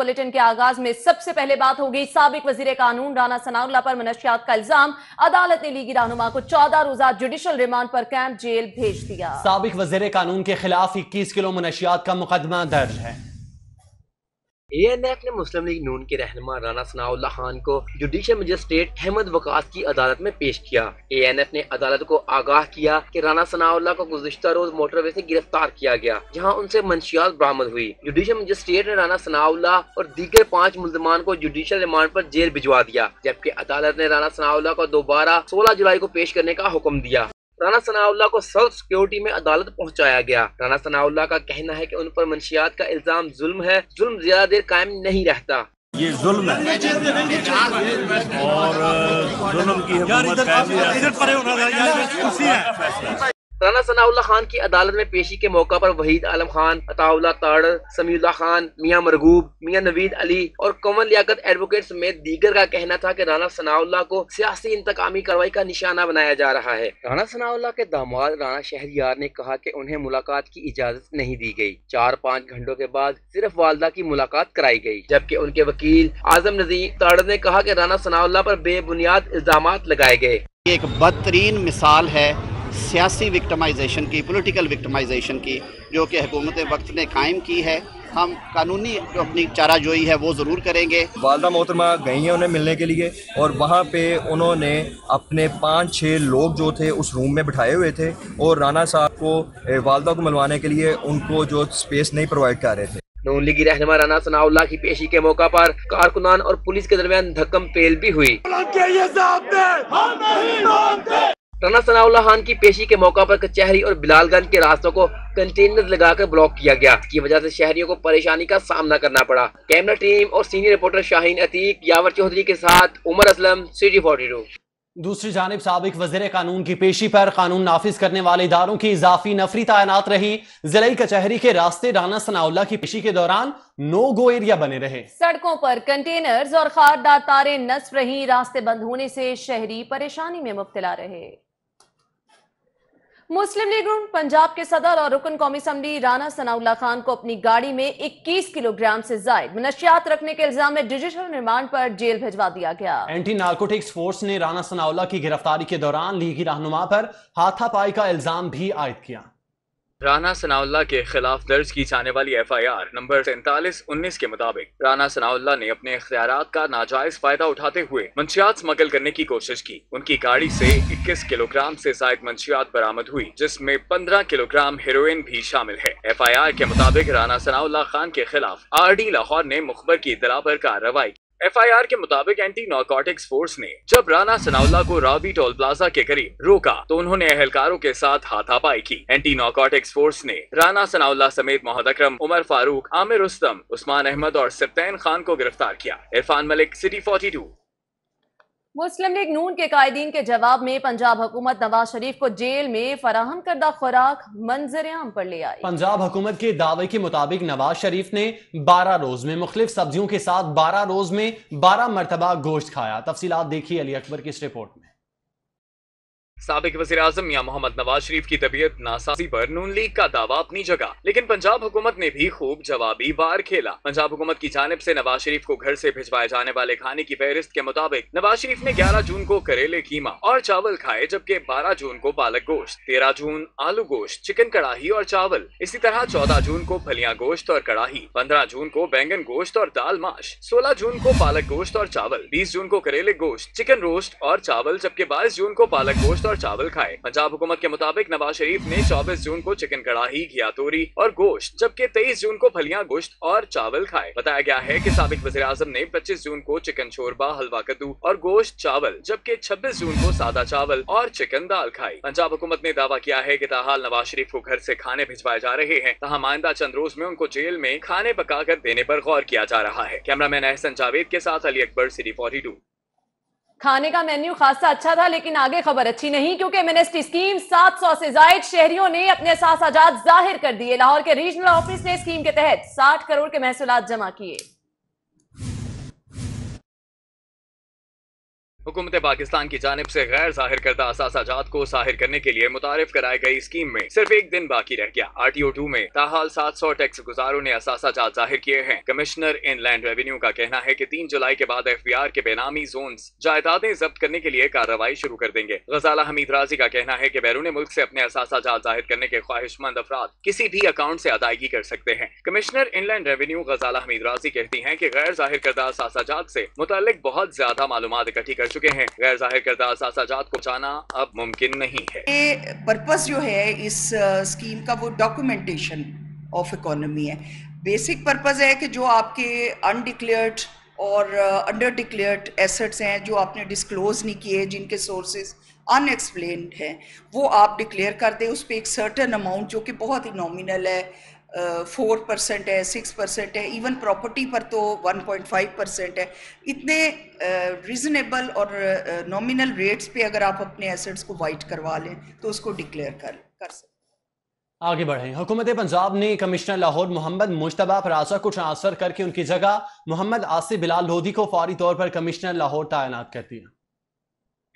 Bulletin کے آغاز میں سب سے پہلے بات ہوگی سابق وزیر قانون رانا ثناء پر منشیات کا الزام۔ عدالت نے لیگی رہنما کو چودہ روزہ جوڈیشل ریمانڈ پر کیمپ جیل بھیج دیا۔ سابق وزیر قانون کے خلاف اکیس کلو منشیات کا مقدمہ درج ہے۔ اے این ایف نے مسلم لیگ نون کے رہنما رانا ثناء اللہ خان کو جوڈیشل مجسٹریٹ احمد وقاص کی عدالت میں پیش کیا۔ اے این ایف نے عدالت کو آگاہ کیا کہ رانا ثناء اللہ کو گزشتہ روز موٹر وے سے گرفتار کیا گیا، جہاں ان سے منشیات برآمد ہوئی۔ جوڈیشل مجسٹریٹ نے رانا ثناء اللہ اور دیگر پانچ ملزمان کو جوڈیشل ریمانڈ پر جیل بھجوا دیا، جبکہ عدالت نے رانا ثناء اللہ کو دوبارہ سولہ جولائی کو پیش کرنے کا حکم دیا۔ رانا ثناء اللہ کو سیلف سیکیورٹی میں عدالت پہنچایا گیا۔ رانا ثناء اللہ کا کہنا ہے کہ ان پر منشیات کا الزام ظلم ہے ظلم زیادہ دیر قائم نہیں رہتا۔ یہ ظلم ہے۔ اور ظلم کی حکومت رانا ثناء اللہ خان کی عدالت میں پیشی کے موقع پر وحید عالم خان عطا اللہ تاڑ سمیع اللہ خان، میاں مرغوب، میاں نوید علی اور کمل لیاقت ایڈوکیٹ سمیت دیگر کا کہنا تھا کہ رانا ثناء اللہ کو سیاسی انتقامی کاروائی کا نشانہ بنایا جا رہا ہے۔ رانا ثناء اللہ کے داماد رانا شہریار نے کہا کہ انہیں ملاقات کی اجازت نہیں دی گئی۔ چار پانچ گھنٹوں کے بعد صرف والدہ کی ملاقات کرائی گئی۔ جبکہ ان کے وکیل اعظم نظیر تاڑ نے کہا کہ رانا ثناء اللہ پر بے بنیاد الزامات لگائے گئے۔ ایک بدترین مثال ہے سیاسی وکٹمائزیشن کی پولیٹیکل وکٹمائزیشن کی جو کہ حکومت وقت نے قائم کی ہے۔ ہم قانونی جو اپنی چارہ جوئی ہے وہ ضرور کریں گے۔ والدہ محترمہ گئی ہیں انہیں ملنے کے لیے اور وہاں پہ انہوں نے اپنے پانچ چھ لوگ جو تھے اس روم میں بٹھائے ہوئے تھے اور رانا صاحب کو والدہ کو ملوانے کے لیے ان کو جو سپیس نہیں پرووائڈ کر رہے تھے۔ نون لیگی رہنما رانا ثناء اللہ کی پیشی کے موقع پر کارکنان اور پولیس کے درمیان دھکم پیل بھی ہوئی۔ رانا ثناء اللہ خان کی پیشی کے موقع پر کچہری اور بلال گنج کے راستوں کو کنٹینر لگا کر بلاک کیا گیا کی وجہ سے شہریوں کو پریشانی کا سامنا کرنا پڑا۔ کیمرہ ٹیم اور سینئر رپورٹر شاہین عتیق یاور چودھری کے ساتھ Umar Aslam C G forty two دوسری جانب سابق وزیر قانون کی پیشی پر قانون نافذ کرنے والے اداروں کی اضافی نفری تعینات رہی۔ ضلعی کچہری کے راستے رانا ثناء اللہ کی پیشی کے دوران نو گو ایریا بنے رہے۔ سڑکوں پر کنٹینرز اور خاردار تاریں نصب رہی راستے بند ہونے سے شہری پریشانی میں مبتلا رہے۔ مسلم لیگ نون پنجاب کے صدر اور رکن قومی اسمبلی رانا ثناء اللہ خان کو اپنی گاڑی میں اکیس کلو گرام سے زائد منشیات رکھنے کے الزام میں ڈیجیٹل ریمانڈ پر جیل بھیجوا دیا گیا۔ اینٹی نارکوٹکس فورس نے رانا ثناء اللہ کی گرفتاری کے دوران لیگی رہنما پر ہاتھا پائی کا الزام بھی عائد کیا۔ رانا ثناء اللہ کے خلاف درج کی جانے والی ایف آئی آر نمبر سینتالیس انیس کے مطابق، رانا ثناء اللہ نے اپنے اختیارات کا ناجائز فائدہ اٹھاتے ہوئے منشیات سمگل کرنے کی کوشش کی۔ ان کی گاڑی سے اکیس کلو گرام سے زائد منشیات برآمد ہوئی، جس میں پندرہ کلو گرام ہیروئن بھی شامل ہے۔ ایف آئی آر کے مطابق، رانا ثناء اللہ خان کے خلاف آر ڈی لاہور نے مخبر کی اطلاع پر کارروائی ایف آئی آر کے مطابق اینٹی نارکوٹکس فورس نے جب رانا ثناء کو رابی ٹول پلازا کے قریب روکا تو انہوں نے اہلکاروں کے ساتھ ہاتھا پائی کی۔ اینٹی نارکوٹکس فورس نے رانا ثناء سمیت محمد اکرم، عمر فاروق، عامر رستم، عثمان احمد اور سبتین خان کو گرفتار کیا۔ Irfan Malik city forty two Muslim League Noon کے قائدین کے جواب میں پنجاب حکومت نواز شریف کو جیل میں فراہم کردہ خوراک منظر عام پر لے آئی۔ پنجاب حکومت کے دعوے کے مطابق نواز شریف نے بارہ روز میں مختلف سبزیوں کے ساتھ بارہ روز میں بارہ مرتبہ گوشت کھایا۔ تفصیلات دیکھیے علی اکبر کی اس رپورٹ میں۔ سابق وزیر اعظم یا محمد نواز شریف کی طبیعت ناسازی پر نون لیگ کا دعویٰ اپنی جگہ، لیکن پنجاب حکومت نے بھی خوب جوابی وار کھیلا۔ پنجاب حکومت کی جانب سے نواز شریف کو گھر سے بھجوائے جانے والے کھانے کی فہرست کے مطابق نواز شریف نے گیارہ جون کو کریلے کیما اور چاول کھائے، جبکہ بارہ جون کو پالک گوشت، تیرہ جون آلو گوشت، چکن کڑاہی اور چاول۔ اسی طرح چودہ جون کو پھلیاں گوشت اور کڑاہی، پندرہ جون کو بینگن گوشت اور دال ماش، سولہ جون کو پالک گوشت اور چاول، بیس جون کو کریلے گوشت، چکن روسٹ اور چاول، جبکہ بائیس جون کو پالک گوشت اور چاول کھائے پنجاب حکومت کے مطابق نواز شریف نے چوبیس جون کو چکن کڑاہی، گھیا توری اور گوشت، جبکہ تیئیس جون کو پھلیاں گوشت اور چاول کھائے بتایا گیا ہے کہ سابق وزیر اعظم نے پچیس جون کو چکن شوربا حلوہ کدو اور گوشت، چاول، جبکہ چھبیس جون کو سادہ چاول اور چکن دال کھائی۔ پنجاب حکومت نے دعویٰ کیا ہے کہ تاحال نواز شریف کو گھر سے کھانے بھجوائے جا رہے ہیں۔ تاہم، آئندہ چند روز میں ان کو جیل میں کھانے پکا کر دینے پر غور کیا جا رہا ہے۔ کیمرہ مین احسن جاوید کے ساتھ Ali Akbar city forty two. کھانے کا مینیو خاصا اچھا تھا لیکن آگے خبر اچھی نہیں، کیونکہ منسٹری سکیم سات سو سے زائد شہریوں نے اپنے احساسات ظاہر کر دیے۔ لاہور کے ریجنل آفس نے اسکیم کے تحت ساٹھ کروڑ کے محصولات جمع کیے۔ حکومت پاکستان کی جانب سے غیر ظاہر کردہ اثاثہ جات کو ظاہر کرنے کے لیے متعارف کرائے گئی اسکیم میں صرف ایک دن باقی رہ گیا۔ آر ٹی او ٹو میں تاحال سات سو ٹیکس گزاروں نے اثاثہ جات ظاہر کیے ہیں۔ کمشنر ان لینڈ ریونیو کا کہنا ہے کہ تین جولائی کے بعد ایف بی آر کے بینامی زونز جائیدادیں ضبط کرنے کے لیے کارروائی شروع کر دیں گے۔ غزالہ حمید راضی کا کہنا ہے کہ بیرون ملک سے اپنے اثاثہ جات ظاہر کرنے کے خواہش مند افراد کسی بھی اکاؤنٹ سے ادائیگی کر سکتے ہیں۔ Commissioner in land revenue Ghazala Hameed Razi کہتی ہیں کہ غیر ظاہر کردہ اثاثہ جات سے متعلق بہت زیادہ معلومات اکٹھی کر چکے ہیں۔ غیر ظاہر کردہ اثاثہ جات کو جانا اب ممکن نہیں ہے۔ یہ پرپس جو ہے اس اسکیم کا وہ ڈاکومنٹیشن آف اکانومی ہے۔ بیسک پرپز ہے کہ جو آپ کے انڈکلیئرڈ اور انڈر ڈکلیئرڈ ایسٹس ہیں جو آپ نے ڈسکلوز نہیں کیے، جن کے سورسز ان ایکسپلینڈ ہیں، وہ آپ ڈکلیئر کر دیں۔ اس پہ ایک سرٹن اماؤنٹ جو کہ بہت ہی نامینل ہے۔ فور پرسنٹ ہے سکس پرسنٹ ہے ایون پراپرٹی پر تو ون پوائنٹ فائیو پرسنٹ ہے اتنے ریزنیبل اور نومینل ریٹس پہ اگر آپ اپنے ایسٹس کو وائٹ کروا لیں تو اس کو ڈکلیئر کر کر سکتے آگے بڑھیں۔ حکومت پنجاب نے کمشنر لاہور محمد مشتبہ فرازہ کو ٹرانسفر کر کے ان کی جگہ محمد آصف بلال لودھی کو فوری طور پر کمشنر لاہور تعینات کر دیا۔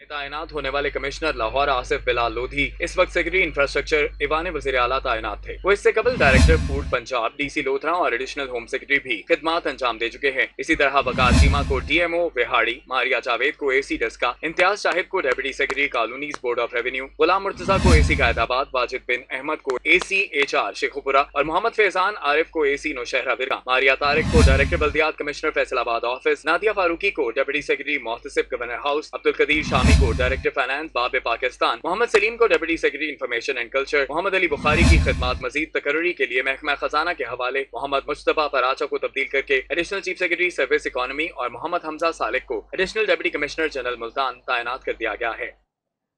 تعینات ہونے والے کمشنر لاہور آصف بلال لودھی، اس وقت سیکرٹری انفراسٹرکچر ایوان وزیر اعلیٰ تعینات تھے۔ وہ اس سے قبل director food Punjab D C Lothra اور ایڈیشنل ہوم سیکرٹری بھی خدمات انجام دے چکے ہیں۔ اسی طرح وقار چیما کو D M O Bahari Maria Javed کو اے سی ڈسکا امتیاز شاہد کو deputy secretary colonies board of revenue Ghulam Murtaza کو اے سی قائد آباد واجد بن احمد کو A C H R Sheikhu اور محمد فیضان عارف کو اے سی نوشہرہ برگا ماریا طارق کو ڈائریکٹر بلدیات کمشنر فیصل آباد آفس نادیا فاروقی کو ڈیپٹی سیکرٹری محتسب گورنر ہاؤس عبد القدیر شاہ سامی کو ڈائریکٹر فائنانس باب پاکستان۔ محمد سلیم کو deputy secretary information and culture Muhammad Ali Bukhari کی خدمات مزید تقرری کے لیے محکمہ خزانہ کے حوالے۔ محمد مشتبہ پراچا کو تبدیل کر کے additional chief secretary service economy اور محمد حمزہ سالک کو additional deputy commissioner general Multan تعینات کر دیا گیا ہے۔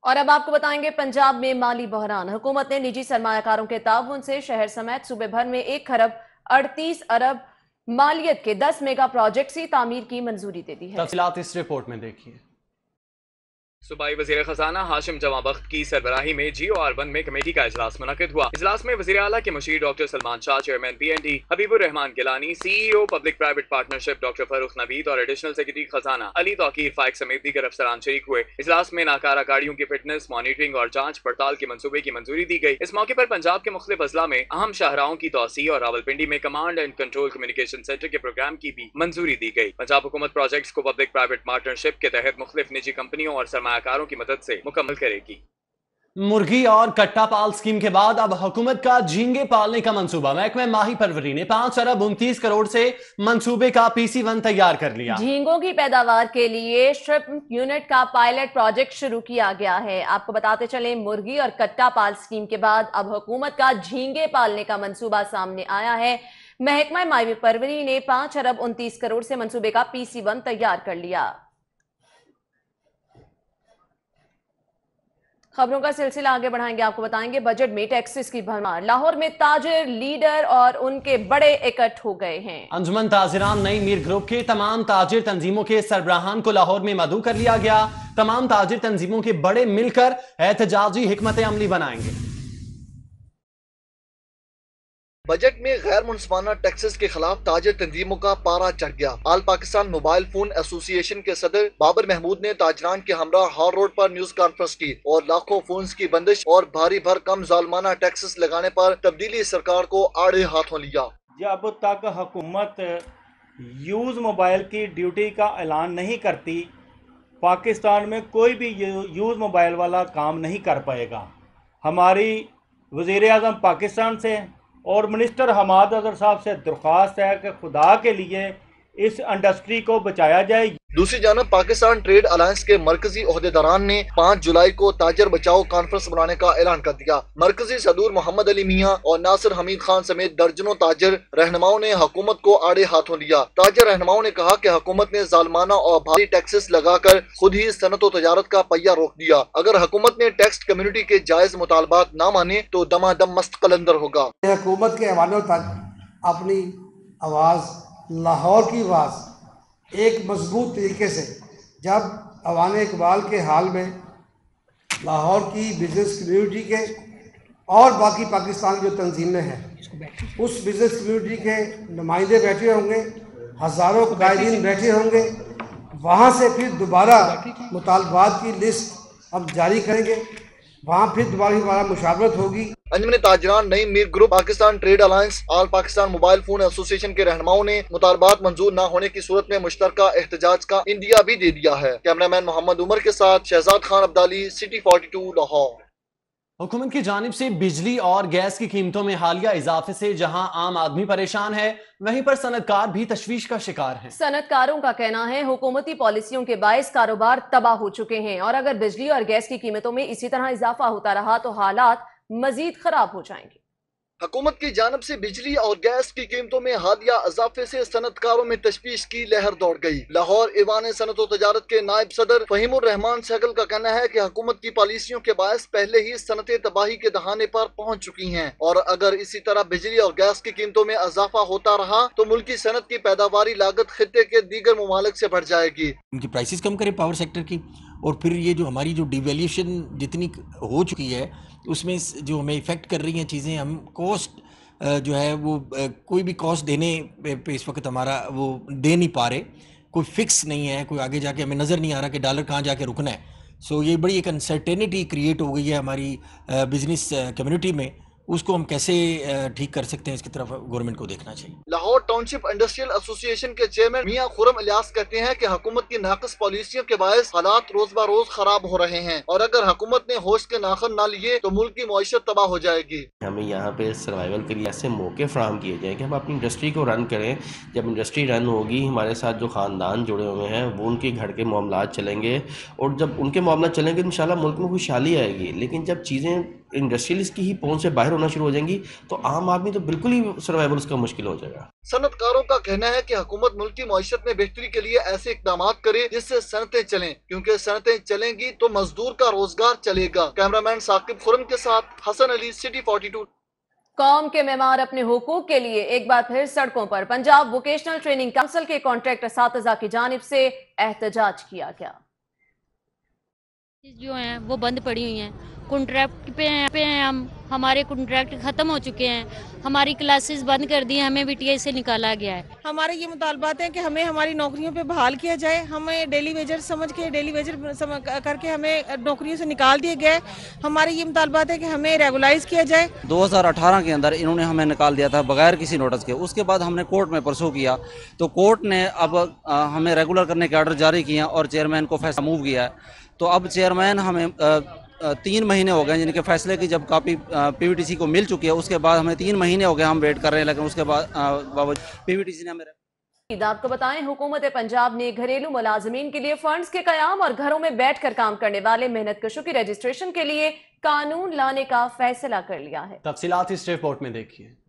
اور اب آپ کو بتائیں گے پنجاب میں مالی بحران۔ حکومت نے نجی سرمایہ کاروں کے تعاون سے شہر سمیت صوبے بھر میں ایک خرب اڑتیس ارب مالیت کے دس میگا پروجیکٹس ہی تعمیر کی منظوری دے دی ہے۔ تفصیلات اس رپورٹ میں دیکھیے۔ صوبائی وزیر خزانہ ہاشم جمع بخت کی سربراہی میں جی او آر ون میں کمیٹی کا اجلاس منعقد ہوا۔ اجلاس میں وزیر اعلیٰ کے مشیر doctor Salman Shah, chairman P N D Habib ur Rehman Gilani, C E O public private partnership doctor Farrukh Naveed اور ایڈیشنل سیکرٹری خزانہ علی توقیر فائق سمیت دیگر افسران شریک ہوئے۔ اجلاس میں ناکارہ گاڑیوں کی فٹنس، مانیٹرنگ اور جانچ پڑتال کے منصوبے کی منظوری دی گئی۔ اس موقع پر پنجاب کے مختلف اضلاع میں اہم شاہراہوں کی توسیع اور راول پنڈی میں command and control communication centre کے پروگرام کی بھی منظوری دی گئی۔ پنجاب حکومت پروجیکٹس کو پبلک پرائیویٹ پارٹنرشپ کے تحت مختلف نجی کمپنیوں اور سرمایہ سرمایہ کاروں کی مدد سے مکمل کرے گی۔ مرگی اور کٹا پال سکیم کے بعد اب حکومت کا جھینگے پالنے کا منصوبہ۔ محکمہ ماہی پروری نے پانچ ارب انتیس کروڑ سے منصوبے کا پی سی ون تیار کر لیا۔ جھینگوں کی پیداوار کے لیے شرپ یونٹ کا پائلٹ پروجیکٹ شروع کیا گیا ہے۔ آپ کو بتاتے چلیں مرگی اور کٹا پال سکیم کے بعد اب حکومت کا جھینگے پالنے کا منصوبہ سامنے آیا ہے۔ محکمہ ماہی پروری نے پانچ ارب انتیس کروڑ سے منصوبے کا پی سی ون تیار کر لیا۔ خبروں کا سلسلہ آگے بڑھائیں گے، آپ کو بتائیں گے، بجٹ میں ٹیکسز کی بھرمار۔ لاہور میں تاجر، لیڈر اور ان کے بڑے اکٹھ ہو گئے ہیں۔ انجمن تاجران نئی میر گروپ کے تمام تاجر تنظیموں کے سربراہان کو لاہور میں مدعو کر لیا گیا۔ تمام تاجر تنظیموں کے بڑے مل کر احتجاجی حکمت عملی بنائیں گے۔ بجٹ میں غیر منصفانہ ٹیکسز کے خلاف تاجر تنظیموں کا پارا چڑھ گیا۔ آل Pakistan mobile phone association کے صدر بابر محمود نے تاجران کے ہمراہ ہار روڈ پر نیوز کانفرنس کی اور لاکھوں فونز کی بندش اور بھاری بھر کم ظالمانہ ٹیکسز لگانے پر تبدیلی سرکار کو آڑے ہاتھوں لیا۔ جی، جب تک حکومت یوز موبائل کی ڈیوٹی کا اعلان نہیں کرتی۔ پاکستان میں کوئی بھی یوز موبائل والا کام نہیں کر پائے گا۔ ہماری وزیر اعظم پاکستان سے اور منسٹر حماد اظہر صاحب سے درخواست ہے کہ خدا کے لیے اس انڈسٹری کو بچایا جائے۔ دوسری جانب پاکستان ٹریڈ الائنس کے مرکزی عہدے داران نے پانچ جولائی کو تاجر بچاؤ کانفرنس بنانے کا اعلان کر دیا۔ مرکزی صدور محمد علی میاں اور ناصر حمید خان سمیت درجنوں تاجر رہنماؤں نے حکومت کو آڑے ہاتھوں لیا۔ تاجر رہنماؤں نے کہا کہ حکومت نے ظالمانہ اور بھاری ٹیکسز لگا کر خود ہی صنعت و تجارت کا پہیا روک دیا۔ اگر حکومت نے ٹیکس کمیونٹی کے جائز مطالبات نہ مانے تو دما دم مست قلندر ہوگا۔ حکومت کے حوالے تک اپنی آواز لاہور کی آواز ایک مضبوط طریقے سے جب عوان اقبال کے حال میں لاہور کی بزنس کمیونٹی کے اور باقی پاکستان جو تنظیمیں ہیں اس بزنس کمیونٹی کے نمائندے بیٹھے ہوں گے، ہزاروں قائدین بیٹھے ہوں گے، وہاں سے پھر دوبارہ مطالبات کی لسٹ ہم جاری کریں گے۔ وہاں پھر دوبارہ ہمارا مشاورت ہوگی۔ انجمن تاجران نئی Mir group Pakistan trade alliance, all Pakistan mobile phone association کے رہنماؤں نے مطالبات منظور نہ ہونے کی صورت میں مشترکہ احتجاج کا انڈیا بھی دے دیا ہے۔ کیمرہ مین محمد عمر کے ساتھ Shahzad Khan Abdali, city forty two, Lahore. حکومت کی جانب سے بجلی اور گیس کی قیمتوں میں حالیہ اضافے سے جہاں عام آدمی پریشان ہے، وہیں پر صنعتکار بھی تشویش کا شکار ہیں۔ صنعتکاروں کا کہنا ہے، حکومتی پالیسیوں کے باعث کاروبار تباہ ہو چکے ہیں اور اگر بجلی اور گیس کی قیمتوں میں اسی طرح اضافہ ہوتا رہا تو حالات مزید خراب ہو جائیں گے۔ حکومت کی جانب سے بجلی اور گیس کی قیمتوں میں حالیہ اضافے سے صنعتکاروں میں تشویش کی لہر دوڑ گئی۔ لاہور ایوان صنعت و تجارت کے نائب صدر فہیم الرحمان سہگل کا کہنا ہے کہ حکومت کی پالیسیوں کے باعث پہلے ہی صنعتیں تباہی کے دہانے پر پہنچ چکی ہیں اور اگر اسی طرح بجلی اور گیس کی قیمتوں میں اضافہ ہوتا رہا تو ملکی صنعت کی پیداواری لاگت خطے کے دیگر ممالک سے بڑھ جائے گی۔ ان کی پرائسز کم کرے پاور سیکٹر کی اور پھر یہ جو ہماری جو ڈیویلیوشن جتنی ہو چکی ہے اس میں جو ہمیں افیکٹ کر رہی ہیں چیزیں، ہم کوسٹ جو ہے وہ کوئی بھی کاسٹ دینے پہ اس وقت ہمارا وہ دے نہیں پا رہے۔ کوئی فکس نہیں ہے، کوئی آگے جا کے ہمیں نظر نہیں آ رہا کہ ڈالر کہاں جا کے رکنا ہے۔ سو یہ بڑی ایک انسرٹینٹی کریٹ ہو گئی ہے ہماری بزنس کمیونٹی میں۔ اس کو ہم کیسے ٹھیک کر سکتے ہیں؟ اس کی طرف گورنمنٹ کو دیکھنا چاہیے۔ لاہور ٹاؤن شپ انڈسٹریل ایسوسی ایشن کے چیئرمین میاں خورم الیاس کہتے ہیں کہ حکومت کی ناقص پالیسیوں کے باعث حالات روز بہ روز خراب ہو رہے ہیں اور اگر حکومت نے ہوش کے ناخن نہ لیے تو ملک کی معیشت تباہ ہو جائے گی۔ ہمیں یہاں پہ سروائیول کے لیے ایسے موقع فراہم کیے جائیں کہ ہم اپنی انڈسٹری کو رن کریں۔ جب انڈسٹری رن ہوگی ہمارے ساتھ جو خاندان جڑے ہوئے ہیں وہ ان کے گھر کے معاملات چلیں گے۔ اور جب ان کے معاملات چلیں گے تو انشاءاللہ ملک میں خوشحالی آئے گی۔ لیکن جب چیزیں انڈسٹریلسٹ کی ہی پہنچ سے باہر ہونا شروع ہو جائیں گی تو عام آدمی تو بالکل ہی سروائیول اس کا مشکل ہو جائے گا۔ صنعت کاروں کا کہنا ہے کہ حکومت ملک کی معیشت میں بہتری کے لیے ایسے اقدامات کرے جس سے صنعتیں چلیں۔ کیونکہ صنعتیں چلیں گی تو مزدور کا روزگار چلے گا۔ کیمرامین ثاقب خرم کے ساتھ Hassan Ali city forty two قوم کے معمار اپنے حقوق کے لیے ایک بار پھر سڑکوں پر پنجاب ووکیشنل ٹریننگ کونسل کے کانٹریکٹ اساتذہ کی جانب سے احتجاج کیا گیا۔ جو ہیں وہ بند پڑی ہوئی ہیں۔ کنٹریکٹ پہ ہیں ہم ہمارے کنٹریکٹ ختم ہو چکے ہیں۔ ہماری کلاسز بند کر دی ہیں۔ ہمیں بی ٹی آئی سے نکالا گیا ہے۔ ہمارے یہ مطالبات ہیں کہ ہمیں ہماری نوکریوں پہ بحال کیا جائے۔ ہمیں ڈیلی ویجر سمجھ کے ڈیلی ویجر کر کے ہمیں نوکریوں سے نکال دیا گیا ہے ہمارے یہ مطالبات ہیں کہ ہمیں ریگولائز کیا جائے۔ دو ہزار اٹھارہ کے اندر انہوں نے ہمیں نکال دیا تھا بغیر کسی نوٹس کے۔ اس کے بعد ہم نے کورٹ میں پرسو کیا۔ تو کورٹ نے اب ہمیں ریگولر کرنے کے آرڈر جاری کیا اور چیئرمین کو فیصلہ موو کیا ہے۔ تو اب چیئرمین ہمیں تین مہینے ہو گئے جن کے فیصلے کی جب کاپی پی وی ٹی سی کو مل چکی ہے اس کے بعد ہمیں تین مہینے ہو گئے ہم ویٹ کر رہے ہیں لیکن اس کے بعد پی وی ٹی سی نے ہمیں آپ کو بتائیں حکومت پنجاب نے گھریلو ملازمین کے لیے فنڈز کے قیام اور گھروں میں بیٹھ کر کام کرنے والے محنت کشوں کی رجسٹریشن کے لیے قانون لانے کا فیصلہ کر لیا ہے۔ تفصیلات اس رپورٹ میں دیکھیے۔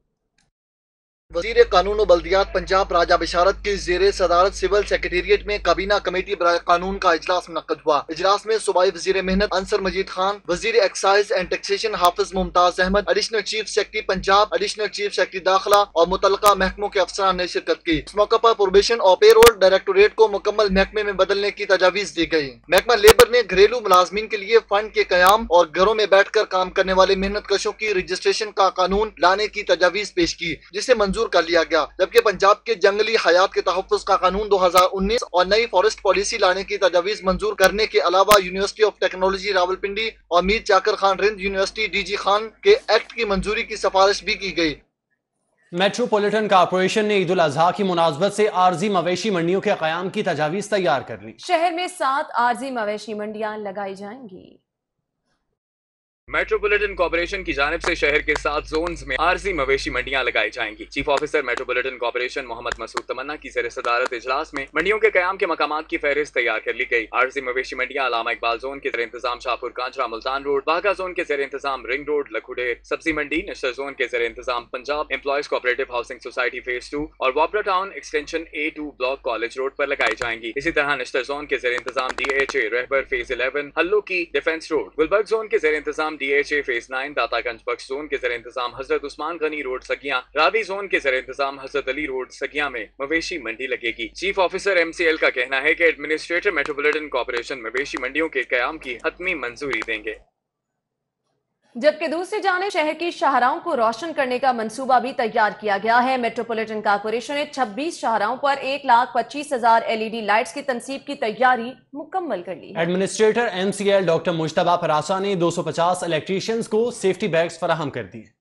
وزیر قانون و بلدیات پنجاب راجہ بشارت کی زیر صدارت سول سیکریٹریٹ میں کابینہ کمیٹی برائے قانون کا اجلاس منعقد ہوا۔ اجلاس میں صوبائی وزیر محنت انصر مجید خان، وزیر excise and taxation Hafiz Mumtaz Ahmad additional chief secretary Punjab additional chief secretary داخلہ اور متعلقہ محکموں کے افسران نے شرکت کی۔ اس موقع پر پروبیشن اور پے رول ڈائریکٹوریٹ کو مکمل محکمے میں بدلنے کی تجاویز دی گئی۔ محکمہ لیبر نے گھریلو ملازمین کے لیے فنڈ کے قیام اور گھروں میں بیٹھ کر کام کرنے والے محنت کشوں کی رجسٹریشن کا قانون لانے کی تجاویز پیش کی، جسے منظور کر لیا گیا جبکہ پنجاب کے جنگلی حیات کے تحفظ کا قانون دو ہزار انیس اور نئی فارسٹ پالیسی لانے کی تجاویز منظور کرنے کے علاوہ university of technology Rawalpindi اور Mir Chakar Khan Rind university D G Khan کے ایکٹ کی منظوری کی سفارش بھی کی گئی۔ میٹروپولیٹن کارپوریشن نے عید الاضحیٰ کی مناسبت سے عارضی مویشی منڈیوں کے قیام کی تجاویز تیار کر لی۔ شہر میں سات عارضی مویشی منڈیاں لگائی جائیں گی۔ میٹروپولیٹن کارپوریشن کی جانب سے شہر کے سات زونز میں عارضی مویشی منڈیاں لگائی جائیں گی۔ Chief officer metropolitan corporation Muhammad Masood Tamanna کی زیر صدارت اجلاس میں منڈیوں کے قیام کے مقامات کی فہرست تیار کر لی گئی۔ عارضی مویشی منڈیاں علامہ اقبال زون کے زیر انتظام شاہپور کانچرا، ملتان روڈ باغا زون کے زیر انتظام رنگ روڈ لکھوڈے سبزی منڈی نشتر زون کے زیر انتظام Punjab employees cooperative housing society phase two اور واپرا town extension A two block college road پر لگائی جائیں گی۔ اسی طرح نشتر زون کے زیر انتظام D H A Rahbar phase eleven, hello کی ڈیفینس روڈ، گلبرگ زون کے زیر انتظام D H A phase nine Data Ganj Bakhsh zone کے زیر انتظام حضرت عثمان غنی روڈ سگیاں راوی زون کے زیر انتظام حضرت علی روڈ سگیاں میں مویشی منڈی لگے گی chief officer M C L کا کہنا ہے کہ ایڈمنسٹریٹر میٹروپولیٹن کارپوریشن مویشی منڈیوں کے قیام کی حتمی منظوری دیں گے جبکہ دوسری جانب شہر کی شاہراہوں کو روشن کرنے کا منصوبہ بھی تیار کیا گیا ہے۔ میٹروپولیٹن کارپوریشن نے چھبیس شاہراہوں پر ایک لاکھ پچیس ہزار ایل ای ڈی لائٹس کی تنصیب کی تیاری مکمل کر لی administrator M C L doctor مشتبہ پراسا نے دو سو پچاس الیکٹریشنز کو سیفٹی بیگز فراہم کر دیے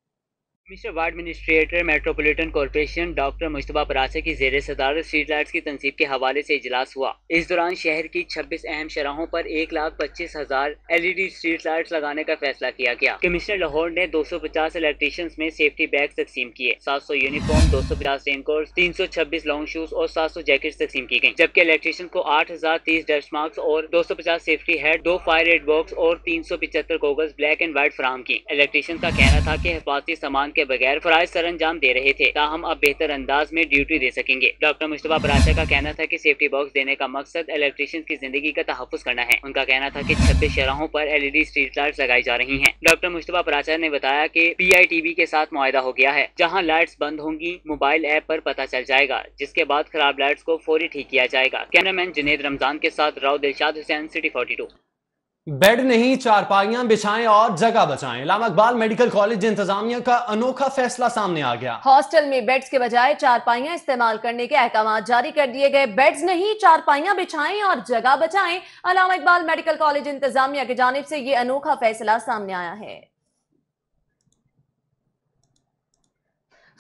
مسٹر وارڈ منسٹریٹر میٹروپولیٹن کارپوریشن ڈاکٹر مشتبہ پراسے کی زیر صدارت اسٹریٹ لائٹس کی تنصیب کے حوالے سے اجلاس ہوا۔ اس دوران شہر کی چھبیس اہم شراہوں پر ایک لاکھ پچیس ہزار L E D street lights لگانے کا فیصلہ کیا گیا۔ کمشنر لاہور نے دو سو پچاس الیکٹریشنز میں سیفٹی بیگ تقسیم کیے۔ سات سو یونیفارم، دو سو پچاس رین کورس، تین سو چھبیس لانگ شوز اور سات سو جیکٹس تقسیم کی گئی جبکہ الیکٹریشن کو آٹھ ہزار تیس ڈسٹ مارکس اور دو سو پچاس سیفٹی ہیڈ، دو فائر ایڈ باکس اور تین سو پچہتر گوگلز بلیک اینڈ وائٹ فراہم کی الیکٹریشن کا کہنا تھا کہ حفاظتی سامان کے بغیر فرائض سر انجام دے رہے تھے، تاہم اب بہتر انداز میں ڈیوٹی دے سکیں گے۔ ڈاکٹر مشتبہ پراشا کا کہنا تھا کہ سیفٹی باکس دینے کا مقصد الیکٹریشن کی زندگی کا تحفظ کرنا ہے۔ ان کا کہنا تھا کہ چھبیس شرحوں پر L E D street lights لگائی جا رہی ہیں۔ ڈاکٹر مشتبہ پراشا نے بتایا کہ پی آئی ٹی وی کے ساتھ معاہدہ ہو گیا ہے، جہاں لائٹس بند ہوں گی موبائل ایپ پر پتہ چل جائے گا، جس کے بعد خراب لائٹس کو فوری ٹھیک کیا جائے گا۔ کیمرہ مین جنید رمضان کے ساتھ Rao Dilshad Hussain city forty two bed نہیں، چارپائیاں بچھائیں اور جگہ بچائیں علامہ اقبال میڈیکل کالج انتظامیہ کا انوکھا فیصلہ سامنے آ گیا۔ ہاسٹل میں بیڈز کے بجائے چارپائیاں استعمال کرنے کے احکامات جاری کر دیے گئے۔ بیڈز نہیں، چارپائیاں بچھائیں اور جگہ بچائیں علامہ اقبال میڈیکل کالج انتظامیہ کی جانب سے یہ انوکھا فیصلہ سامنے آیا ہے۔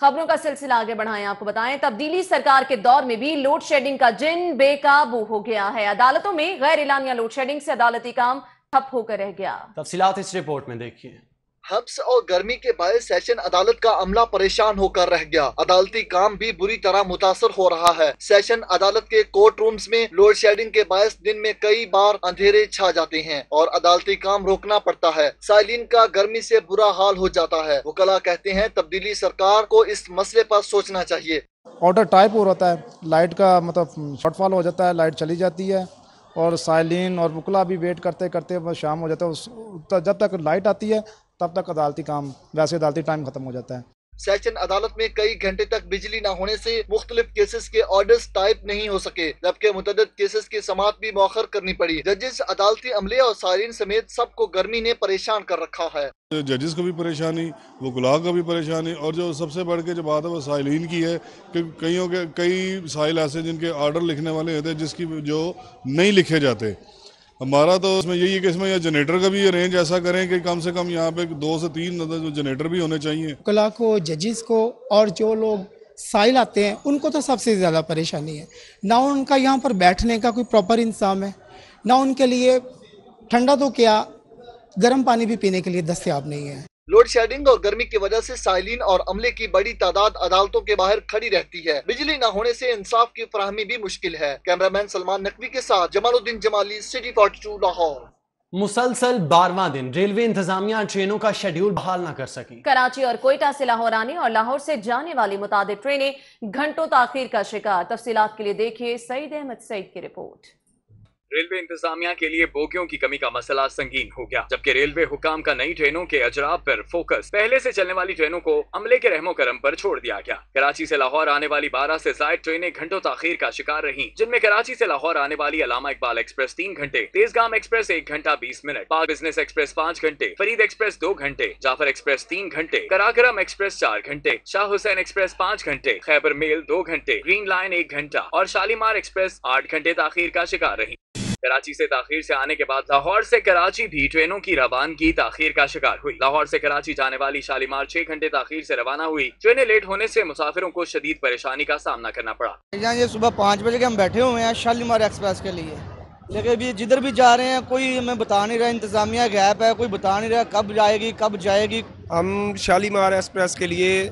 خبروں کا سلسلہ آگے بڑھائیں، آپ کو بتائیں۔ تبدیلی سرکار کے دور میں بھی لوڈ شیڈنگ کا جن بے قابو ہو گیا ہے۔ عدالتوں میں غیر اعلانیہ لوڈ شیڈنگ سے عدالتی کام ٹھپ ہو کر رہ گیا۔ تفصیلات اس رپورٹ میں دیکھیے۔ حبس اور گرمی کے باعث سیشن عدالت کا عملہ پریشان ہو کر رہ گیا۔ عدالتی کام بھی بری طرح متاثر ہو رہا ہے۔ سیشن عدالت کے کورٹ رومز میں لوڈ شیڈنگ کے باعث دن میں کئی بار اندھیرے چھا جاتے ہیں اور عدالتی کام روکنا پڑتا ہے۔ سائلین کا گرمی سے برا حال ہو جاتا ہے۔ وکلا کہتے ہیں تبدیلی سرکار کو اس مسئلے پر سوچنا چاہیے۔ آرڈر ٹائپ ہو رہتا ہے۔ لائٹ کا مطلب شارٹ فال ہو جاتا ہے لائٹ چلی جاتی ہے۔ اور سائلین اور وکلا بھی ویٹ کرتے کرتے بس شام ہو جاتا ہے جب تک لائٹ آتی ہے، تب تک عدالتی کام ویسے عدالتی ٹائم ختم ہو جاتا ہے۔ سیشن عدالت میں کئی گھنٹے تک بجلی نہ ہونے سے مختلف کیسز کے آرڈرز ٹائپ نہیں ہو سکے، جبکہ متعدد کیسز کی سماعت بھی مؤخر کرنی پڑی۔ ججز عدالتی عملے اور سائرین سمیت سب کو گرمی نے پریشان کر رکھا ہے۔ ججز کو بھی پریشانی وکلا کو بھی پریشانی اور جو سب سے بڑھ کے جو بات ہے وہ سائلین کی ہے کہ کئیوں کے، کئی سائل ایسے جن کے آرڈر لکھنے والے ہوتے ہیں جس کی جو نہیں لکھے جاتے۔ ہمارا تو اس میں یہی ہے کہ اس میں یہ جنریٹر کا بھی ارینج ایسا کریں کہ کم سے کم یہاں پہ دو سے تین جنریٹر بھی ہونے چاہیے۔ کلا کو، ججز کو اور جو لوگ سائل آتے ہیں، ان کو تو سب سے زیادہ پریشانی ہے۔ نہ ان کا یہاں پر بیٹھنے کا کوئی پراپر انتظام ہے، نہ ان کے لیے ٹھنڈا تو کیا، گرم پانی بھی پینے کے لیے دستیاب نہیں ہے۔ لوڈ شیڈنگ اور گرمی کی وجہ سے سائلین اور عملے کی بڑی تعداد عدالتوں کے باہر کھڑی رہتی ہے۔ بجلی نہ ہونے سے انصاف کی فراہمی بھی مشکل ہے۔ کیمرامین سلمان نقوی کے ساتھ Jamaluddin Jamali city forty two Lahore. مسلسل بارواں دن ریلوے انتظامیہ ٹرینوں کا شیڈیول بحال نہ کر سکی۔ کراچی اور کوئٹہ سے لاہور آنے اور لاہور سے جانے والی متعدد ٹرینیں گھنٹوں تاخیر کا شکار۔ تفصیلات کے لیے دیکھیے سعید احمد سعید کی رپورٹ۔ ریلوے انتظامیہ کے لیے بوگیوں کی کمی کا مسئلہ سنگین ہو گیا، جبکہ ریلوے حکام کا نئی ٹرینوں کے اجراب پر فوکس۔ پہلے سے چلنے والی ٹرینوں کو عملے کے رحم و کرم پر چھوڑ دیا گیا۔ کراچی سے لاہور آنے والی بارہ سے زائد ٹرینیں گھنٹوں تاخیر کا شکار رہی جن میں کراچی سے لاہور آنے والی علامہ اقبال ایکسپریس تین گھنٹے تیز گام ایکسپریس ایک گھنٹہ بیس منٹ پاک بزنس ایکسپریس پانچ گھنٹے، فرید ایکسپریس دو گھنٹے، جعفر ایکسپریس تین گھنٹے کراکرم ایکسپریس چار گھنٹے، شاہ حسین ایکسپریس پانچ گھنٹے، خیبر میل دو گھنٹے، گرین لائن ایک گھنٹہ اور شالیمار ایکسپریس آٹھ گھنٹے تاخیر کا شکار رہی کراچی سے تاخیر سے آنے کے بعد لاہور سے کراچی بھی ٹرینوں کی روانگی تاخیر کا شکار ہوئی۔ لاہور سے کراچی جانے والی شالیمار چھ گھنٹے تاخیر سے روانہ ہوئی۔ ٹرینیں لیٹ ہونے سے مسافروں کو شدید پریشانی کا سامنا کرنا پڑا۔ یہاں یہ صبح پانچ بجے کے ہم بیٹھے ہوئے ہیں شالیمار ایکسپریس کے لیے۔ لیکن ابھی جدھر بھی جا رہے ہیں کوئی ہمیں بتا نہیں رہا انتظامیہ گیپ ہے کوئی بتا نہیں رہا کب جائے گی کب جائے گی۔ ہم شالیمار ایکسپریس کے لیے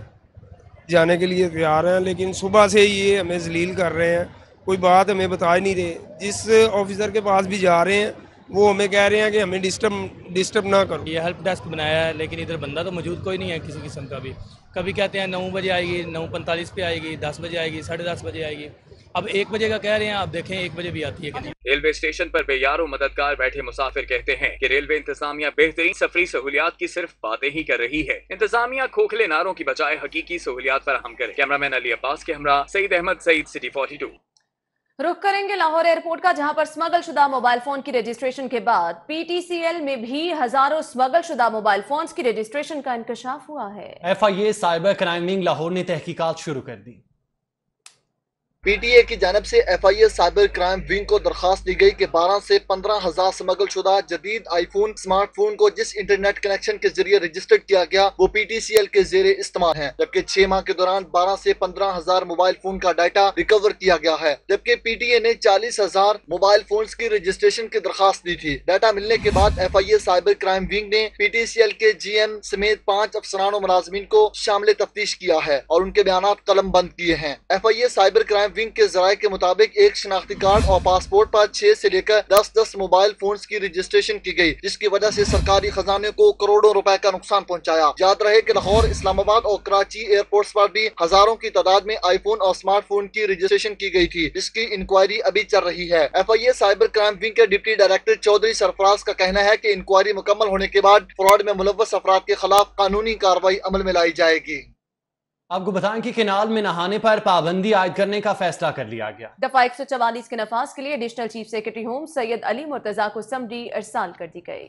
جانے کے لیے تیار ہیں لیکن صبح سے یہ ہمیں ذلیل کر رہے ہیں۔ کوئی بات ہمیں بتا ہی نہیں رہے جس آفیسر کے پاس بھی جا رہے ہیں وہ ہمیں کہہ رہے ہیں کہ ہمیں ڈسٹرب ڈسٹرب نہ کرو۔ یہ ہیلپ ڈیسک بنایا ہے لیکن ادھر بندہ تو موجود کوئی نہیں ہے کسی قسم کا بھی۔ کبھی کہتے ہیں نو بجے آئے گی نو پینتالیس پہ آئے گی دس بجے آئے گی ساڑھے دس بجے آئے گی۔ اب ایک بجے کا کہہ رہے ہیں آپ دیکھیں ایک بجے بھی آتی ہے ریلوے اسٹیشن پر بے یار و مددگار بیٹھے مسافر کہتے ہیں کہ ریلوے انتظامیہ بہترین سفری سہولیات کی صرف باتیں ہی کر رہی ہے۔ انتظامیہ کھوکھلے ناروں کی بجائے حقیقی سہولیات فراہم کرے۔ کیمرامین علی عباس کے ہمراہ Saeed Ahmed Saeed city forty two. رخ کریں گے لاہور ایئرپورٹ کا، جہاں پر سمگل شدہ موبائل فون کی رجسٹریشن کے بعد پی ٹی سی ایل میں بھی ہزاروں سمگل شدہ موبائل فونز کی رجسٹریشن کا انکشاف ہوا ہے۔ F I A, cyber crime wing Lahore نے تحقیقات شروع کر دی پی ٹی اے کی جانب سے F I A cyber crime wing کو درخواست دی گئی کہ بارہ سے پندرہ ہزار سمگل شدہ جدید آئی فون اسمارٹ فون کو جس انٹرنیٹ کنیکشن کے ذریعے رجسٹرڈ کیا گیا، وہ پی ٹی سی ایل کے زیر استعمال ہیں۔ جبکہ چھ ماہ کے دوران بارہ سے پندرہ ہزار موبائل فون کا ڈیٹا ریکور کیا گیا ہے۔ جبکہ پی ٹی اے نے چالیس ہزار موبائل فونز کی رجسٹریشن کی درخواست دی تھی۔ ڈیٹا ملنے کے بعد F I A cyber crime wing نے پی ٹی سی ایل کے جی ایم سمیت پانچ افسران و ملازمین کو شامل تفتیش کیا ہے اور ان کے بیانات قلم بند کیے ہیں۔ F I A cyber crime wing کے ذرائع کے مطابق ایک شناختی کارڈ اور پاسپورٹ پر چھ سے لے کر دس دس موبائل فونز کی رجسٹریشن کی گئی، جس کی وجہ سے سرکاری خزانے کو کروڑوں روپے کا نقصان پہنچایا۔ یاد رہے کہ لاہور، اسلام آباد اور کراچی ایئرپورٹس پر بھی ہزاروں کی تعداد میں آئی فون اور اسمارٹ فون کی رجسٹریشن کی گئی تھی، جس کی انکوائری ابھی چل رہی ہے۔ F I A cyber crime wing کے ڈپٹی ڈائریکٹر چودھری سرفراز کا کہنا ہے کہ انکوائری مکمل ہونے کے بعد فراڈ میں ملوث افراد کے خلاف قانونی کاروائی عمل میں لائی جائے گی۔ آپ کو بتائیں کہ کینال میں نہانے پر پابندی عائد کرنے کا فیصلہ کر لیا گیا۔ دفعہ 144 کے نفاذ کے لیے additional chief secretary home Syed Ali Murtaza کو سمری ارسال کر دی گئی۔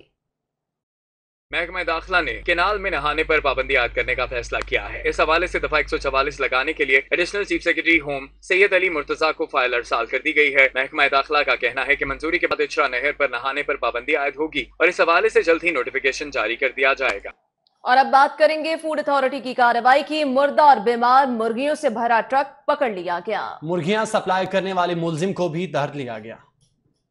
محکمہ داخلہ نے کینال میں نہانے پر پابندی عائد کرنے کا فیصلہ کیا ہے۔ اس حوالے سے دفعہ 144 لگانے کے لیے additional chief secretary home Syed Ali Murtaza کو فائل ارسال کر دی گئی ہے۔ محکمہ داخلہ کا کہنا ہے کہ منظوری کے بعد اچھرا نہر پر نہانے پر پابندی عائد ہوگی اور اس حوالے سے جلد ہی نوٹیفیکیشن جاری کر دیا جائے گا۔ اور اب بات کریں گے فوڈ اتھارٹی کی کاروائی کی۔ مردہ اور بیمار مرغیوں سے بھرا ٹرک پکڑ لیا گیا۔ مرغیاں سپلائی کرنے والے ملزم کو بھی دھر لیا گیا۔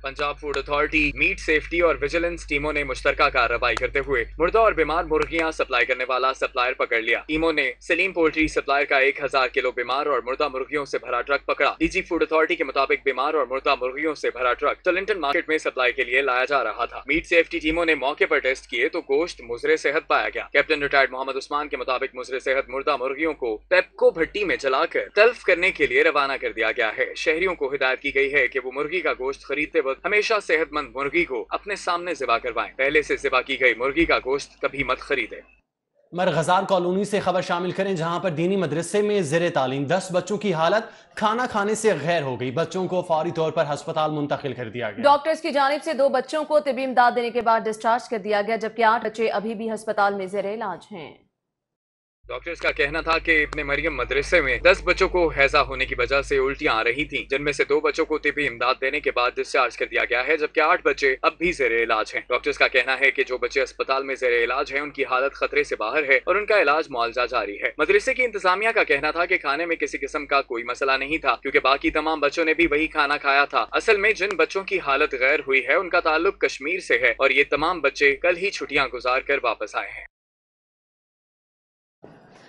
Punjab food authority meat safety اور ویجیلنس ٹیموں نے مشترکہ کارروائی کرتے ہوئے مردہ اور بیمار مرغیاں سپلائی کرنے والا سپلائر پکڑ لیا۔ ٹیموں نے سلیم پولٹری سپلائر کا ایک ہزار کلو بیمار اور مردہ مرغیوں سے بھرا ٹرک پکڑا۔ ڈی جی فوڈ اتھارٹی کے مطابق بیمار اور مردہ مرغیوں سے بھرا ٹرک ٹلنٹن مارکیٹ میں سپلائی کے لیے لایا جا رہا تھا۔ میٹ سیفٹی ٹیموں نے موقع پر ٹیسٹ کیے تو گوشت مزرے صحت پایا گیا۔ کیپٹن ریٹائرڈ محمد عثمان کے مطابق مضر صحت مردہ مرغیوں کو پیپکو بھٹی میں جلا کر تلف کرنے کے لیے روانہ کر دیا گیا ہے۔ شہریوں کو ہدایت کی گئی ہے کہ وہ مرغی کا گوشت خریدتے وقت ہمیشہ صحت مند مرغی کو اپنے سامنے زبا کروائیں۔ پہلے سے زبا کی گئی مرغی کا گوشت کبھی مت خریدیں۔ مرغزار کالونی سے خبر شامل کریں جہاں پر دینی مدرسے میں زیر تعلیم دس بچوں کی حالت کھانا کھانے سے غیر ہو گئی۔ بچوں کو فوری طور پر ہسپتال منتقل کر دیا گیا۔ ڈاکٹرز کی جانب سے دو بچوں کو طبی امداد دینے کے بعد ڈسچارج کر دیا گیا جبکہ آٹھ بچے ابھی بھی ہسپتال میں زیر علاج ہیں۔ ڈاکٹرز کا کہنا تھا کہ ابن مریم مدرسے میں دس بچوں کو ہیضہ ہونے کی وجہ سے الٹیاں آ رہی تھیں، جن میں سے دو بچوں کو طبی امداد دینے کے بعد ڈسچارج کر دیا گیا ہے، جبکہ آٹھ بچے اب بھی زیر علاج ہیں۔ ڈاکٹرز کا کہنا ہے کہ جو بچے اسپتال میں زیر علاج ہیں، ان کی حالت خطرے سے باہر ہے اور ان کا علاج معالجہ جاری ہے۔ مدرسے کی انتظامیہ کا کہنا تھا کہ کھانے میں کسی قسم کا کوئی مسئلہ نہیں تھا، کیونکہ باقی تمام بچوں نے بھی وہی کھانا کھایا تھا۔ اصل میں جن بچوں کی حالت غیر ہوئی ہے، ان کا تعلق کشمیر سے ہے اور یہ تمام بچے کل ہی چھٹیاں گزار کر واپس آئے ہیں۔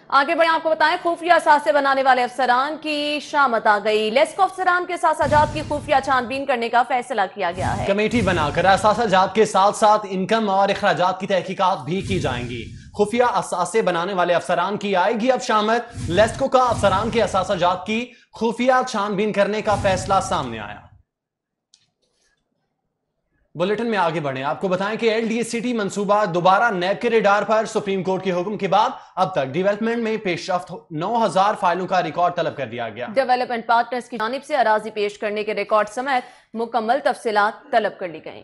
آگے بڑھیں، آپ کو بتائیں خوفیہ اثاثے بنانے والے افسران کی شامت آ گئی۔ لیسک افسران کے ساسا جات کی خوفیہ چھان کرنے کا فیصلہ کیا گیا ہے۔ کمیٹی بنا کر ساسا جات کے ساتھ ساتھ انکم اور اخراجات کی تحقیقات بھی کی جائیں گی۔ خفیہ اثاثے بنانے والے افسران کی آئے گی اب شامت۔ لیسکو کا افسران کے اثاثہ جات کی خفیہ چھان بین کرنے کا فیصلہ سامنے آیا۔ بلیٹن میں آگے بڑھیں۔ آپ کو بتائیں کہ ایل ڈی سی منصوبہ دوبارہ نیب کے ریڈار پر سپریم کورٹ کے حکم کے بعد اب تک ڈیویلپمنٹ میں پیش رفت نو ہزار فائلوں کا ریکارڈ طلب کر دیا گیا۔ ڈیویلپمنٹ پارٹنرز کی جانب سے اراضی پیش کرنے کے ریکارڈ سمیت مکمل تفصیلات طلب کر لی گئیں۔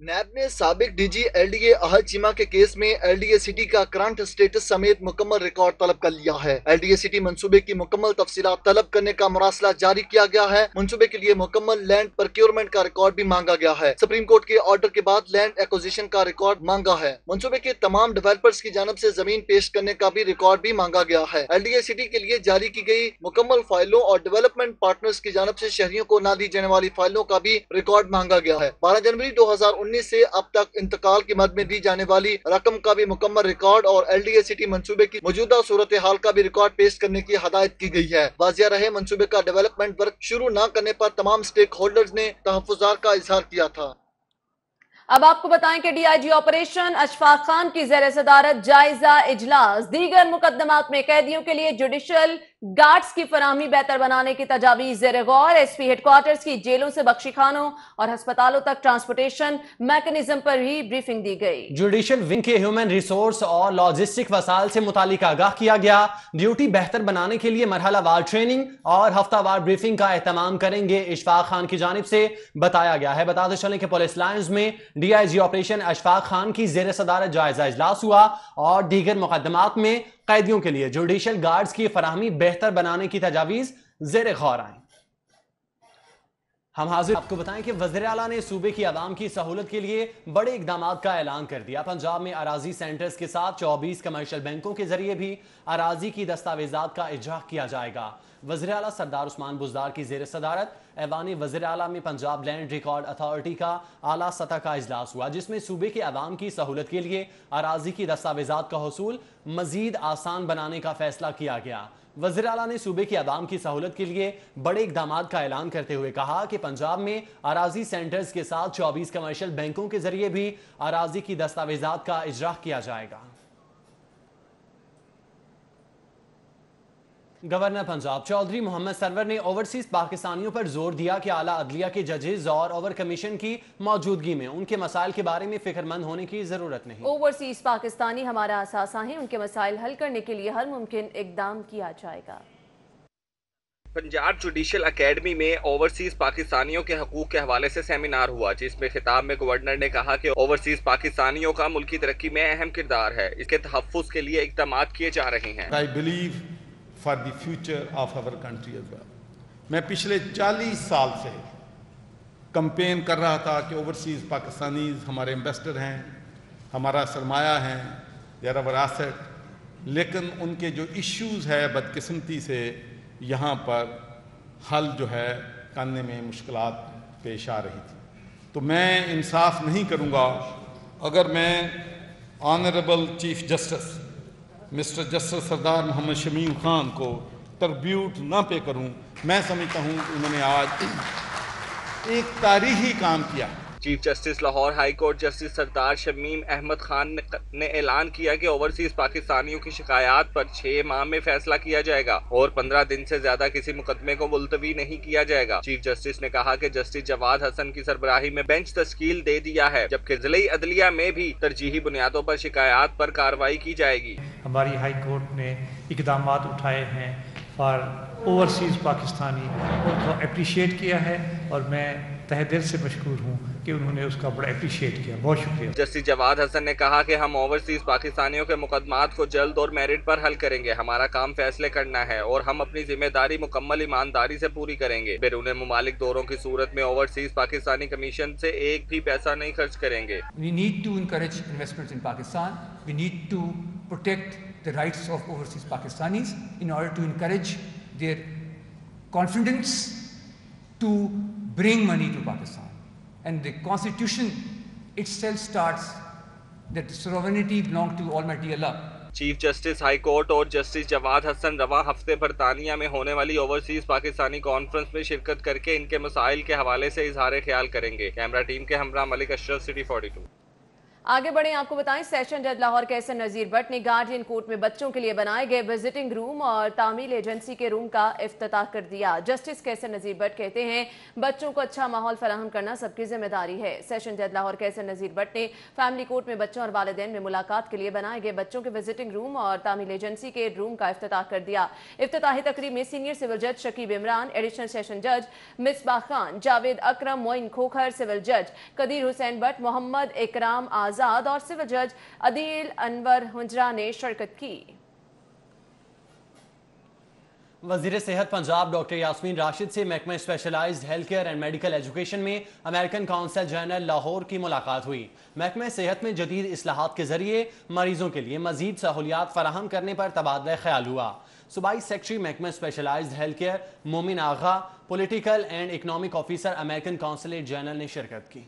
نیب نے سابق D G L D A اہل چیما کے کیس میں ایل ڈی اے سٹی کا کرنٹ سٹیٹس سمیت مکمل ریکارڈ طلب کر لیا ہے۔ ایل ڈی اے سٹی منصوبے کی مکمل تفصیلات طلب کرنے کا مراسلہ جاری کیا گیا ہے۔ منصوبے کے لیے مکمل لینڈ پرکیورمنٹ کا ریکارڈ بھی مانگا گیا ہے۔ سپریم کورٹ کے آرڈر کے بعد لینڈ ایکوزیشن کا ریکارڈ مانگا ہے۔ منصوبے کے تمام ڈیولپرز کی جانب سے زمین پیش کرنے کا بھی ریکارڈ بھی مانگا گیا ہے۔ ایل ڈی اے سٹی کے لیے جاری کی گئی مکمل فائلوں اور ڈیولپمنٹ پارٹنرز کی جانب سے شہریوں کو نہ دی جانے والی فائلوں کا بھی ریکارڈ مانگا گیا ہے۔ بارہ جنوری دو ہزار انیس سے اب تک انتقال کی مد میں دی جانے والی رقم کا بھی مکمل ریکارڈ اور ایل ڈی اے سٹی منصوبے کی موجودہ صورتحال کا بھی ریکارڈ پیش کرنے کی ہدایت کی گئی ہے۔ واضح رہے، منصوبے کا ڈیولپمنٹ ورک شروع نہ کرنے پر تمام سٹیک ہولڈرز نے تحفظات کا اظہار کیا تھا۔ اب آپ کو بتائیں کہ D I G operation Ashfaq Khan کی زیر صدارت جائزہ اجلاس دیگر مقدمات میں قیدیوں کے لیے جوڈیشل گارڈز کی فراہمی بہتر بنانے کی تجاویز زیر غور، ایس پی ہیڈ کوارٹرز کی جیلوں سے بخشی خانوں اور ہسپتالوں تک ٹرانسپورٹیشن میکنزم پر بھی بریفنگ دی گئی۔ جوڈیشل ونگ کے ہیومن ریسورس اور لاجسٹک وسائل سے متعلق آگاہ کیا گیا۔ ڈیوٹی بہتر بنانے کے لیے مرحلہ وار ٹریننگ اور ہفتہ وار بریفنگ کا اہتمام کریں گے اشفاق خان کی جانب سے۔ بتایا گیا ہے بتاتے چلیں کہ پولیس لائنز میں D I G operation Ashfaq Khan کی زیر صدارت جائزہ اجلاس ہوا اور دیگر مقدمات میں قیدیوں کے لیے۔ جوڈیشل گارڈز کی فراہمی بہتر بنانے کی تجاویز زیر غور آئیں۔ ہم حاضر آپ کو بتائیں کہ وزیراعلا نے صوبے کی عوام کی سہولت کے لیے بڑے اقدامات کا اعلان کر دیا۔ پنجاب میں اراضی سینٹرز کے ساتھ چوبیس کمرشل بینکوں کے ذریعے بھی اراضی کی دستاویزات کا اجرا کیا جائے گا۔ وزیراعلا سردار عثمان بزدار کی زیر صدارت ایوان وزیراعلا میں پنجاب لینڈ ریکارڈ اتھارٹی کا اعلیٰ سطح کا اجلاس ہوا، جس میں صوبے کے عوام کی سہولت کے لیے اراضی کی دستاویزات کا حصول مزید آسان بنانے کا فیصلہ کیا گیا۔ وزیر اعلیٰ نے صوبے کی عوام کی سہولت کے لیے بڑے اقدامات کا اعلان کرتے ہوئے کہا کہ پنجاب میں اراضی سینٹرز کے ساتھ چوبیس کمرشل بینکوں کے ذریعے بھی اراضی کی دستاویزات کا اجرا کیا جائے گا۔ گورنر پنجاب چودھری محمد سرور نے اوورسیز پاکستانیوں پر زور دیا کہ اعلیٰ عدلیہ کے ججز اور اوور کمیشن کی موجودگی میں ان کے مسائل کے بارے میں فکر مند ہونے کی ضرورت نہیں۔ اوورسیز پاکستانی ہمارا اثاثہ ہیں ان کے مسائل حل کرنے کے لیے ہر ممکن اقدام کیا جائے گا۔ پنجاب جوڈیشل اکیڈمی میں اوورسیز پاکستانیوں کے حقوق کے حوالے سے سیمینار ہوا جس میں خطاب میں گورنر نے کہا کہ اوورسیز پاکستانیوں کا ملکی ترقی میں اہم کردار ہے۔ اس کے تحفظ کے لیے اقدامات کیے جا رہے ہیں۔ For the future of our country is well میں پچھلے چالیس سال سے کمپین کر رہا تھا کہ اوورسیز پاکستانیز ہمارے انویسٹر ہیں، ہمارا سرمایہ ہیں دیر آور آسٹ لیکن ان کے جو ایشوز ہے بدقسمتی سے یہاں پر حل جو ہے کرنے میں مشکلات پیش آ رہی تھی۔ تو میں انصاف نہیں کروں گا اگر میں honourable chief justice mister justice Sardar Muhammad Shamim Khan کو تربیوٹ نہ پے کروں، میں سمجھتا ہوں کہ انہوں نے آج ایک تاریخی کام کیا۔ Chief justice Lahore high court justice Sardar Shamim Ahmad Khan نے اعلان کیا کہ اوورسیز پاکستانیوں کی شکایات پر چھ ماہ میں فیصلہ کیا جائے گا اور پندرہ دن سے زیادہ کسی مقدمے کو ملتوی نہیں کیا جائے گا۔ چیف جسٹس نے کہا کہ جسٹس جواد حسن کی سربراہی میں بینچ تشکیل دے دیا ہے، جبکہ ضلعی عدلیہ میں بھی ترجیحی بنیادوں پر شکایات پر کاروائی کی جائے گی۔ ہماری ہائی کورٹ نے اقدامات اٹھائے ہیں اور اوورسیز پاکستانی، ان کو اپریشیٹ کیا ہے اور میں تہ دل سے مشکور ہوں۔ کہ انہوں نے اس کا بڑا اپریشیٹ کیا بہت شکریہ جسٹس جواد حسن نے کہا کہ ہم اوورسیز پاکستانیوں کے مقدمات کو جلد اور میرٹ پر حل کریں گے ہمارا کام فیصلے کرنا ہے اور ہم اپنی ذمہ داری مکمل ایمانداری سے پوری کریں گے بیرون ممالک دوروں کی صورت میں اوورسیز پاکستانی کمیشن سے ایک بھی پیسہ نہیں خرچ کریں گے We need to encourage investments in Pakistan. We need to protect the rights of overseas Pakistanis in order to encourage their confidence to bring money to Pakistan. And the constitution itself starts that sovereignty belongs to Almighty Allah. Chief justice high court اور justice Jawad Hassan روا ہفتے برطانیہ میں ہونے والی overseas Pakistani conference میں شرکت کر کے ان کے مسائل کے حوالے سے اظہار خیال کریں گے کیمرہ ٹیم کے ہمراہ Malik Ashraf city forty two آگے بڑھیں، آپ کو بتائیں، سیشن جج لاہور کے نظیر بٹ نے گارڈین کورٹ میں بچوں کے لیے بنائے گئے وزٹنگ روم اور تعمیل ایجنسی کے روم کا افتتاح کر دیا۔ جسٹس کیسن نظیر بٹ کہتے ہیں، بچوں کو اچھا ماحول فراہم کرنا سب کی ذمہ داری ہے۔ سیشن جج لاہور کے نظیر بٹ نے فیملی کورٹ میں بچوں اور والدین میں ملاقات کے لیے بنائے گئے بچوں کے وزٹنگ روم اور تعمیل ایجنسی کے روم کا افتتاح کر دیا۔ افتتاحی تقریب میں سینئر سول جج شکیب عمران، ایڈیشنل سیشن جج مصباح خان، جاوید اکرم موئن کھوکھر، سول جج قدیر حسین بٹ، محمد اکرام آزاد اور سول جج عدیل انور ہنجرا نے شرکت کی۔ وزیر صحت پنجاب ڈاکٹر یاسمین راشد سے محکمہ specialised health care and medical education میں امریکن کونسل جنرل لاہور کی ملاقات ہوئی۔ محکمہ صحت میں جدید اصلاحات کے ذریعے مریضوں کے لیے مزید سہولیات فراہم کرنے پر تبادلہ خیال ہوا۔ صوبائی سیکٹری محکمہ specialised health care Momin Agha, political and economic officer American consulate general نے شرکت کی۔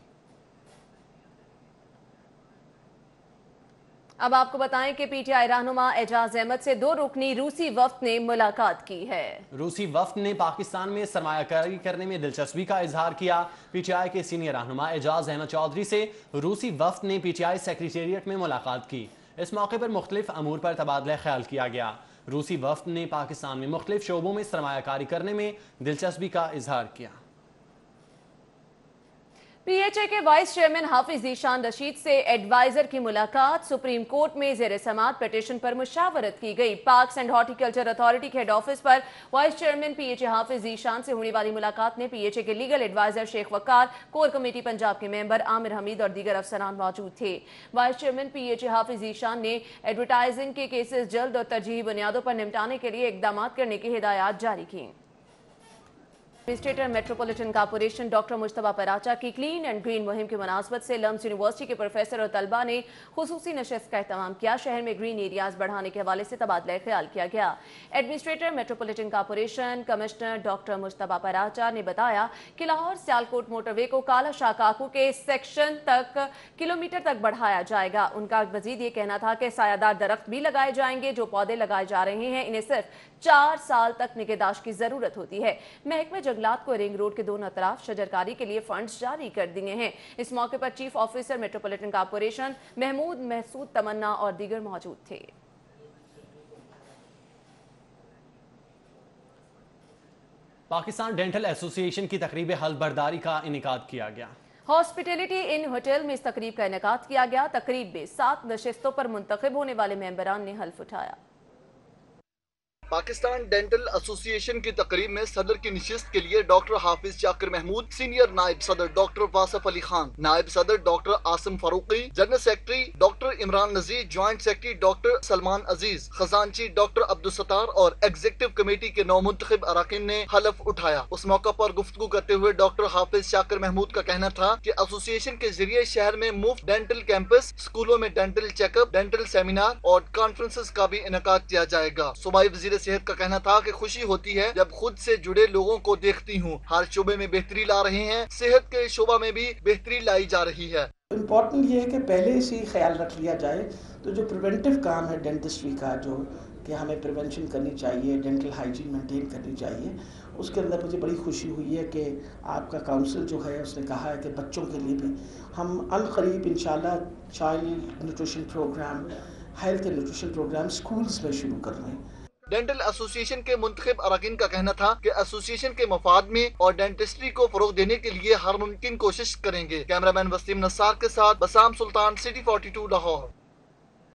اب آپ کو بتائیں کہ پی ٹی آئی رہنما اعجاز احمد سے دو رکنی روسی وفد نے ملاقات کی ہے۔ روسی وفد نے پاکستان میں سرمایہ کاری کرنے میں دلچسپی کا اظہار کیا۔ پی ٹی آئی کے سینئر رہنما اعجاز احمد چودھری سے روسی وفد نے پی ٹی آئی سیکریٹریٹ میں ملاقات کی۔ اس موقع پر مختلف امور پر تبادلہ خیال کیا گیا۔ روسی وفد نے پاکستان میں مختلف شعبوں میں سرمایہ کاری کرنے میں دلچسپی کا اظہار کیا۔ پی ایچ اے کے وائس چیئرمین حافظ ذیشان رشید سے ایڈوائزر کی ملاقات سپریم کورٹ میں زیر سماعت پیٹیشن پر مشاورت کی گئی۔ پارکس اینڈ ہارٹیکلچر اتھارٹی کے head office per vice chairman P H A Hafiz Zeeshan سے ہونے والی ملاقات میں پی ایچ اے کے لیگل ایڈوائزر شیخ وقار، کور کمیٹی پنجاب کے ممبر عامر حمید اور دیگر افسران موجود تھے۔ Vice chairman P H A Hafiz Zeeshan نے ایڈورٹائزنگ کے کیسز جلد اور ترجیحی بنیادوں پر نمٹانے کے لیے اقدامات کرنے کی ہدایات جاری کی ایڈمنسٹریٹر میٹروپولیٹن کارپوریشن ڈاکٹر مشتبہ پراچا کی کلین اینڈ گرین مہم کی مناسبت سے لمس یونیورسٹی کے پروفیسر اور طلبہ نے خصوصی نشست کا اہتمام کیا۔ شہر میں گرین ایریاز بڑھانے کے حوالے سے تبادلہ خیال کیا گیا۔ Administrator metropolitan corporation commissioner doctor مشتبہ پراچا نے بتایا کہ لاہور سیالکوٹ موٹر وے کو کالا شاہ کاکو کے سیکشن تک کلومیٹر تک بڑھایا جائے گا۔ ان کا مزید یہ کہنا تھا کہ سایہ دار درخت بھی لگائے جائیں گے جو پودے لگائے جا رہے ہیں۔ انہیں صرف چار سال تک نگہداشت کی ضرورت ہوتی ہے۔ محکمہ جنگلات کو رنگ روڈ کے دونوں اطراف شجرکاری کے لیے فنڈز جاری کر دیے ہیں۔ اس موقع پر chief officer metropolitan corporation Mahmood Mehsud تمنا اور دیگر موجود تھے۔ پاکستان ڈینٹل ایسوسی ایشن کی تقریب حل برداری کا انعقاد کیا گیا۔ ہاسپٹیلٹی ان ہوٹل میں اس تقریب کا انعقاد کیا گیا۔ تقریب میں سات نشستوں پر منتخب ہونے والے ممبران نے حلف اٹھایا۔ پاکستان ڈینٹل ایسوسی ایشن کی تقریب میں صدر کی نشست کے لیے ڈاکٹر حافظ شاکر محمود، سینئر نائب صدر ڈاکٹر واصف علی خان، نائب صدر doctor Asim Farooqi, general secretary doctor Imran Nazir, joint secretary doctor Salman Aziz, خزانچی doctor Abdul Sattar اور ایگزیکٹو کمیٹی کے نو منتخب اراکین نے حلف اٹھایا۔ اس موقع پر گفتگو کرتے ہوئے ڈاکٹر حافظ شاکر محمود کا کہنا تھا کہ ایسوسی ایشن کے ذریعے شہر میں مفت ڈینٹل کیمپس اسکولوں میں dental check up, dental seminar اور کانفرنسز کا بھی انعقاد کیا جائے گا۔ صوبائی وزیر صحت کا کہنا تھا کہ خوشی ہوتی ہے جب خود سے جڑے لوگوں کو دیکھتی ہوں۔ ہر شعبے میں بہتری لا رہے ہیں۔ صحت کے شعبہ میں بھی بہتری لائی جا رہی ہے۔ امپورٹنٹ یہ ہے کہ پہلے سے ہی خیال رکھ لیا جائے تو جو پریونٹیو کام ہے ڈینٹسٹری کا، جو کہ ہمیں پریونشن کرنی چاہیے ڈینٹل ہائیجین مینٹین کرنی چاہیے، اس کے اندر مجھے بڑی خوشی ہوئی ہے کہ آپ کا کاؤنسل جو ہے، اس نے کہا ہے کہ بچوں کے لیے بھی ہم القریب انشاءاللہ child nutrition programme health nutrition programme schools میں شروع کر رہے ہیں۔ ڈینٹل ایسوسی ایشن کے منتخب اراکین کا کہنا تھا کہ ایسوسی ایشن کے مفاد میں اور ڈینٹسٹری کو فروغ دینے کے لیے ہر ممکن کوشش کریں گے۔ کیمرہ مین وسیم نصار کے ساتھ Bassam Sultan city forty two Lahore.